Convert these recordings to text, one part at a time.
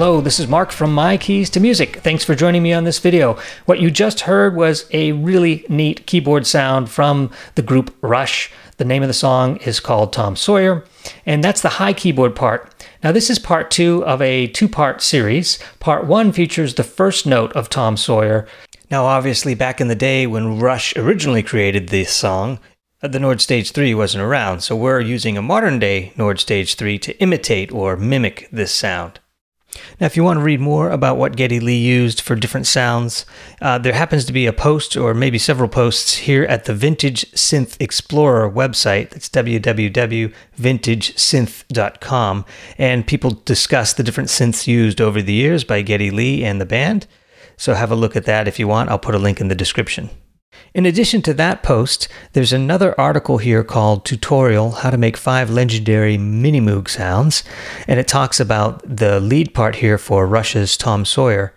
Hello, this is Mark from My Keys to Music. Thanks for joining me on this video. What you just heard was a really neat keyboard sound from the group Rush. The name of the song is called Tom Sawyer, and that's the high keyboard part. Now, this is part two of a two part series. Part one features the first note of Tom Sawyer. Now, obviously, back in the day when Rush originally created this song, uh, the Nord Stage 3 wasn't around, so we're using a modern day Nord Stage 3 to imitate or mimic this sound. Now, if you want to read more about what Geddy Lee used for different sounds, uh, there happens to be a post or maybe several posts here at the Vintage Synth Explorer website. That's www.vintagesynth.com. And people discuss the different synths used over the years by Geddy Lee and the band. So have a look at that if you want. I'll put a link in the description. In addition to that post, there's another article here called Tutorial How to Make Five Legendary Mini Moog Sounds, and it talks about the lead part here for Rush's Tom Sawyer.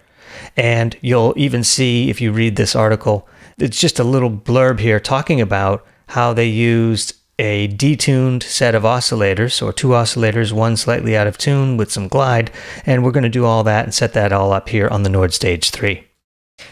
And you'll even see if you read this article, it's just a little blurb here talking about how they used a detuned set of oscillators, or two oscillators, one slightly out of tune with some glide, and we're going to do all that and set that all up here on the Nord Stage 3.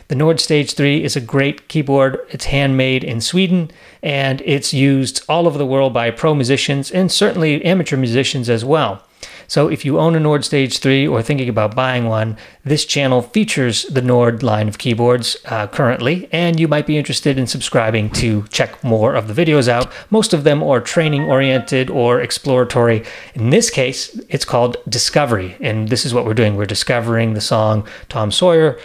The Nord Stage 3 is a great keyboard. It's handmade in Sweden and it's used all over the world by pro musicians and certainly amateur musicians as well. So if you own a Nord Stage 3 or thinking about buying one, this channel features the Nord line of keyboards uh, currently, and you might be interested in subscribing to check more of the videos out. Most of them are training oriented or exploratory. In this case, it's called Discovery, and this is what we're doing. We're discovering the song Tom Sawyer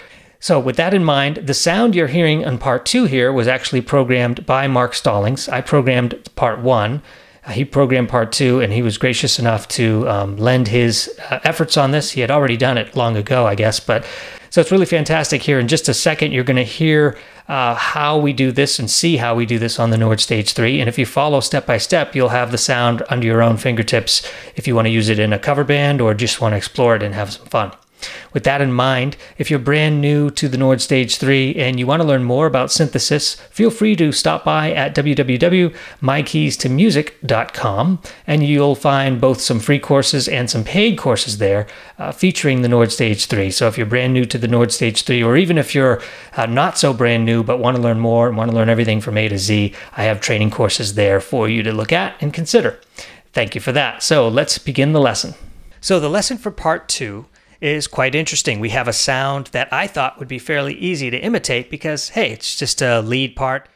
so, with that in mind, the sound you're hearing on part two here was actually programmed by Mark Stallings. I programmed part one. He programmed part two, and he was gracious enough to um, lend his uh, efforts on this. He had already done it long ago, I guess, but so it's really fantastic here. In just a second, you're going to hear uh, how we do this and see how we do this on the Nord Stage 3. And if you follow step by step, you'll have the sound under your own fingertips if you want to use it in a cover band or just want to explore it and have some fun. With that in mind, if you're brand new to the Nord Stage 3 and you want to learn more about synthesis, feel free to stop by at www.mykeystomusic.com and you'll find both some free courses and some paid courses there uh, featuring the Nord Stage 3. So if you're brand new to the Nord Stage 3, or even if you're uh, not so brand new but want to learn more and want to learn everything from A to Z, I have training courses there for you to look at and consider. Thank you for that. So let's begin the lesson. So the lesson for part two is quite interesting. We have a sound that I thought would be fairly easy to imitate because, hey, it's just a lead part.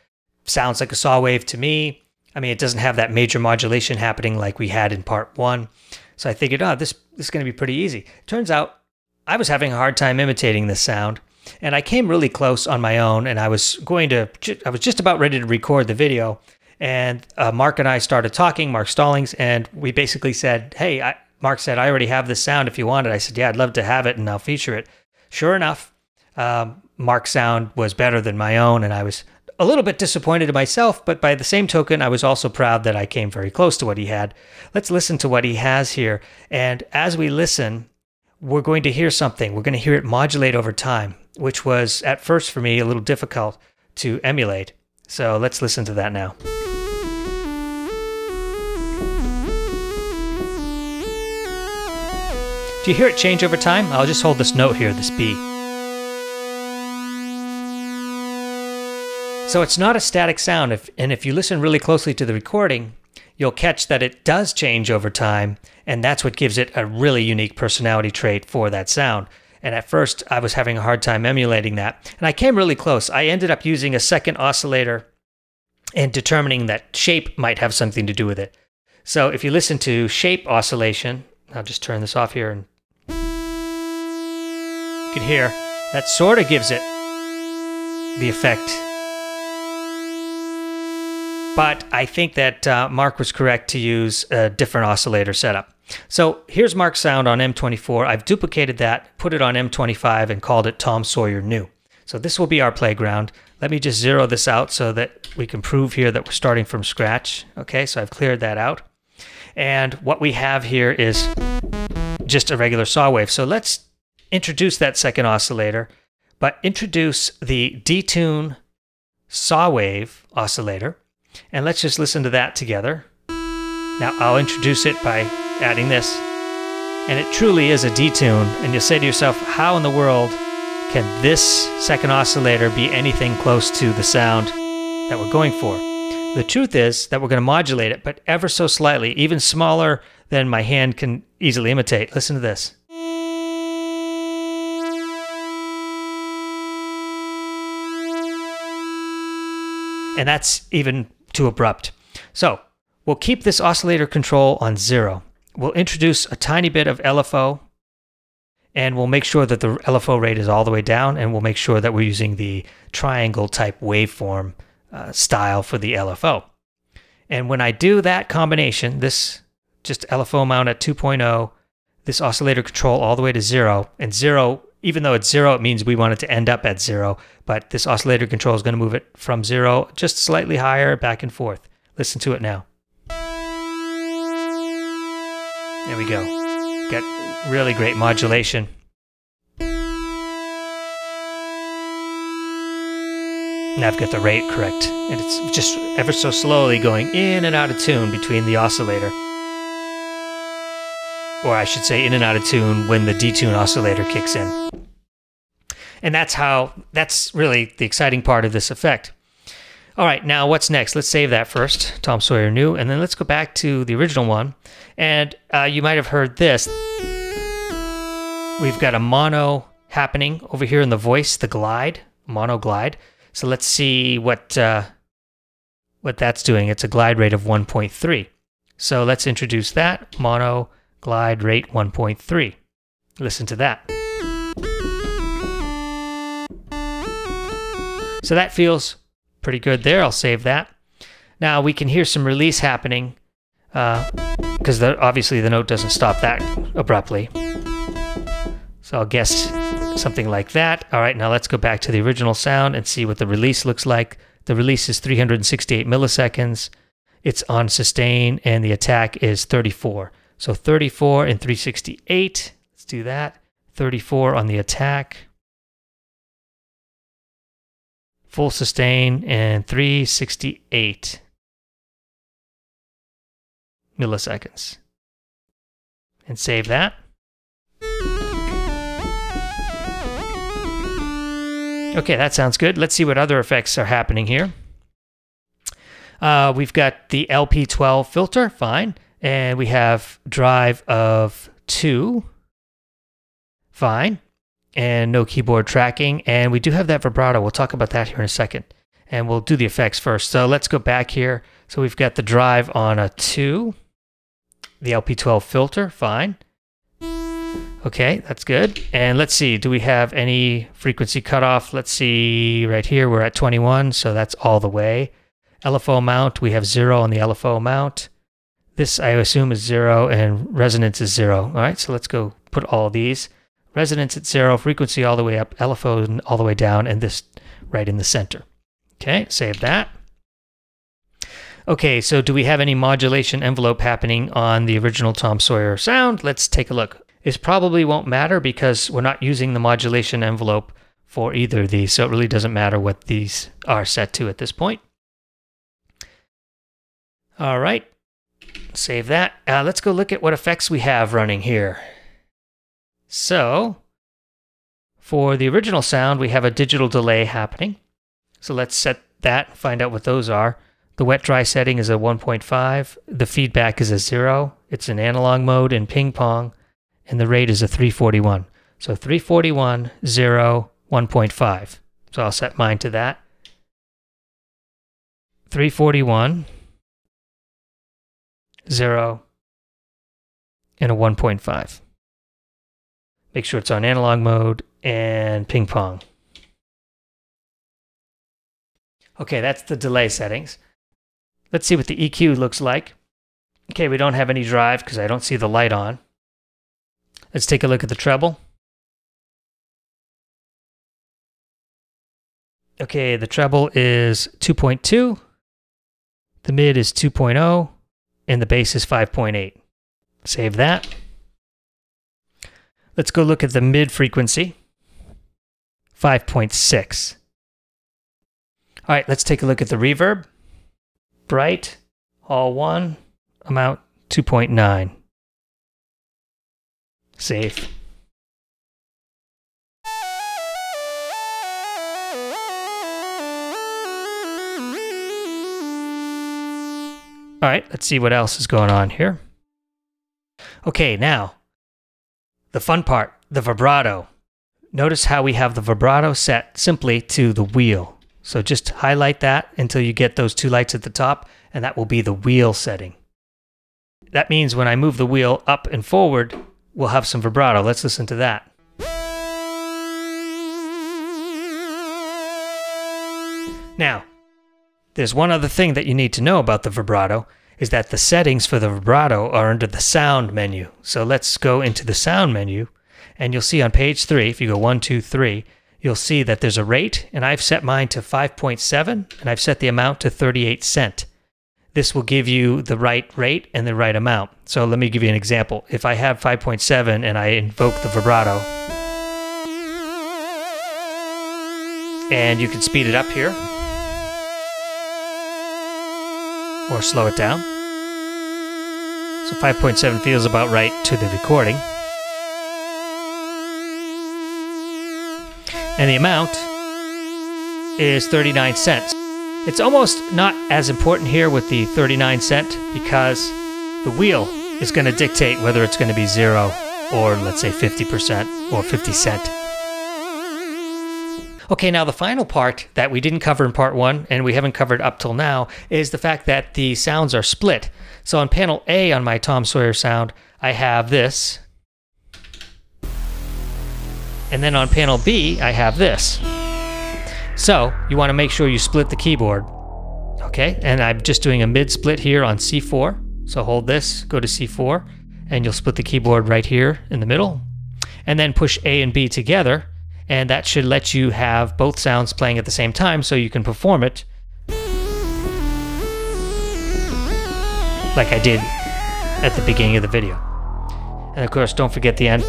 Sounds like a saw wave to me. I mean, it doesn't have that major modulation happening like we had in part one. So I figured, oh, this, this is going to be pretty easy. Turns out I was having a hard time imitating this sound. And I came really close on my own, and I was going to, I was just about ready to record the video. And uh, Mark and I started talking, Mark Stallings, and we basically said, hey, I, Mark said, I already have this sound if you want it. I said, Yeah, I'd love to have it and I'll feature it. Sure enough, um, Mark's sound was better than my own, and I was a little bit disappointed in myself, but by the same token, I was also proud that I came very close to what he had. Let's listen to what he has here. And as we listen, we're going to hear something. We're going to hear it modulate over time, which was at first for me a little difficult to emulate. So let's listen to that now. You hear it change over time? I'll just hold this note here, this B. So it's not a static sound, if, and if you listen really closely to the recording, you'll catch that it does change over time, and that's what gives it a really unique personality trait for that sound. And at first, I was having a hard time emulating that, and I came really close. I ended up using a second oscillator and determining that shape might have something to do with it. So if you listen to shape oscillation, I'll just turn this off here and you can hear that sort of gives it the effect. But I think that uh, Mark was correct to use a different oscillator setup. So here's Mark's sound on M24. I've duplicated that, put it on M25, and called it Tom Sawyer New. So this will be our playground. Let me just zero this out so that we can prove here that we're starting from scratch. Okay, so I've cleared that out. And what we have here is just a regular saw wave. So let's introduce that second oscillator, but introduce the detune saw wave oscillator. And let's just listen to that together. Now I'll introduce it by adding this. And it truly is a detune. And you'll say to yourself, how in the world can this second oscillator be anything close to the sound that we're going for? The truth is that we're going to modulate it, but ever so slightly, even smaller than my hand can easily imitate. Listen to this. And that's even too abrupt. So we'll keep this oscillator control on zero. We'll introduce a tiny bit of LFO and we'll make sure that the LFO rate is all the way down and we'll make sure that we're using the triangle type waveform uh, style for the LFO. And when I do that combination, this just LFO mount at 2.0, this oscillator control all the way to zero, and zero, even though it's zero, it means we want it to end up at zero, but this oscillator control is going to move it from zero just slightly higher back and forth. Listen to it now. There we go. Got really great modulation. Now I've got the rate correct, and it's just ever so slowly going in and out of tune between the oscillator. Or I should say in and out of tune when the detune oscillator kicks in. And that's how, that's really the exciting part of this effect. All right, now what's next? Let's save that first, Tom Sawyer New, and then let's go back to the original one. And uh, you might have heard this. We've got a mono happening over here in the voice, the glide, mono glide. So let's see what uh, what that's doing. It's a glide rate of 1.3. So let's introduce that mono glide rate 1.3. Listen to that. So that feels pretty good there. I'll save that. Now we can hear some release happening because uh, obviously the note doesn't stop that abruptly. So I'll guess something like that. All right, now let's go back to the original sound and see what the release looks like. The release is 368 milliseconds. It's on sustain, and the attack is 34. So 34 and 368. Let's do that. 34 on the attack. Full sustain and 368 milliseconds. And save that. Okay, that sounds good. Let's see what other effects are happening here. Uh, we've got the LP12 filter, fine. And we have drive of 2, fine. And no keyboard tracking. And we do have that vibrato. We'll talk about that here in a second. And we'll do the effects first. So let's go back here. So we've got the drive on a 2, the LP12 filter, fine. Okay, that's good. And let's see, do we have any frequency cutoff? Let's see, right here we're at 21, so that's all the way. LFO mount, we have zero on the LFO mount. This I assume is zero and resonance is zero. All right, so let's go put all these. Resonance at zero, frequency all the way up, LFO all the way down, and this right in the center. Okay, save that. Okay, so do we have any modulation envelope happening on the original Tom Sawyer sound? Let's take a look. This probably won't matter because we're not using the modulation envelope for either of these, so it really doesn't matter what these are set to at this point. All right, save that. Uh, let's go look at what effects we have running here. So, for the original sound, we have a digital delay happening. So let's set that, find out what those are. The wet dry setting is a 1.5. The feedback is a 0. It's an analog mode in ping pong and the rate is a 341. So 341, 0, 1.5. So I'll set mine to that. 341, 0, and a 1.5. Make sure it's on analog mode and ping pong. Okay, that's the delay settings. Let's see what the EQ looks like. Okay, we don't have any drive because I don't see the light on. Let's take a look at the treble. Okay, the treble is 2.2, the mid is 2.0, and the bass is 5.8. Save that. Let's go look at the mid frequency, 5.6. All right, let's take a look at the reverb. Bright, all one, amount 2.9. Save. All right, let's see what else is going on here. Okay, now, the fun part, the vibrato. Notice how we have the vibrato set simply to the wheel. So just highlight that until you get those two lights at the top, and that will be the wheel setting. That means when I move the wheel up and forward, we'll have some vibrato. Let's listen to that. Now, there's one other thing that you need to know about the vibrato is that the settings for the vibrato are under the sound menu. So let's go into the sound menu and you'll see on page three, if you go one, two, three, you'll see that there's a rate and I've set mine to 5.7 and I've set the amount to 38 cent. This will give you the right rate and the right amount. So let me give you an example. If I have 5.7 and I invoke the vibrato, and you can speed it up here or slow it down. So 5.7 feels about right to the recording. And the amount is 39 cents. It's almost not as important here with the 39 cent because the wheel is going to dictate whether it's going to be zero or let's say 50% or 50 cent. Okay, now the final part that we didn't cover in part one and we haven't covered up till now is the fact that the sounds are split. So on panel A on my Tom Sawyer sound, I have this. And then on panel B, I have this. So you want to make sure you split the keyboard. Okay, and I'm just doing a mid split here on C4. So hold this, go to C4, and you'll split the keyboard right here in the middle. And then push A and B together and that should let you have both sounds playing at the same time so you can perform it like I did at the beginning of the video. And of course, don't forget the end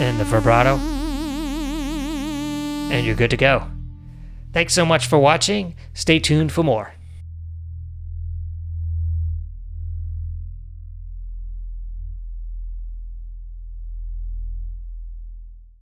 and the vibrato, and you're good to go. Thanks so much for watching. Stay tuned for more.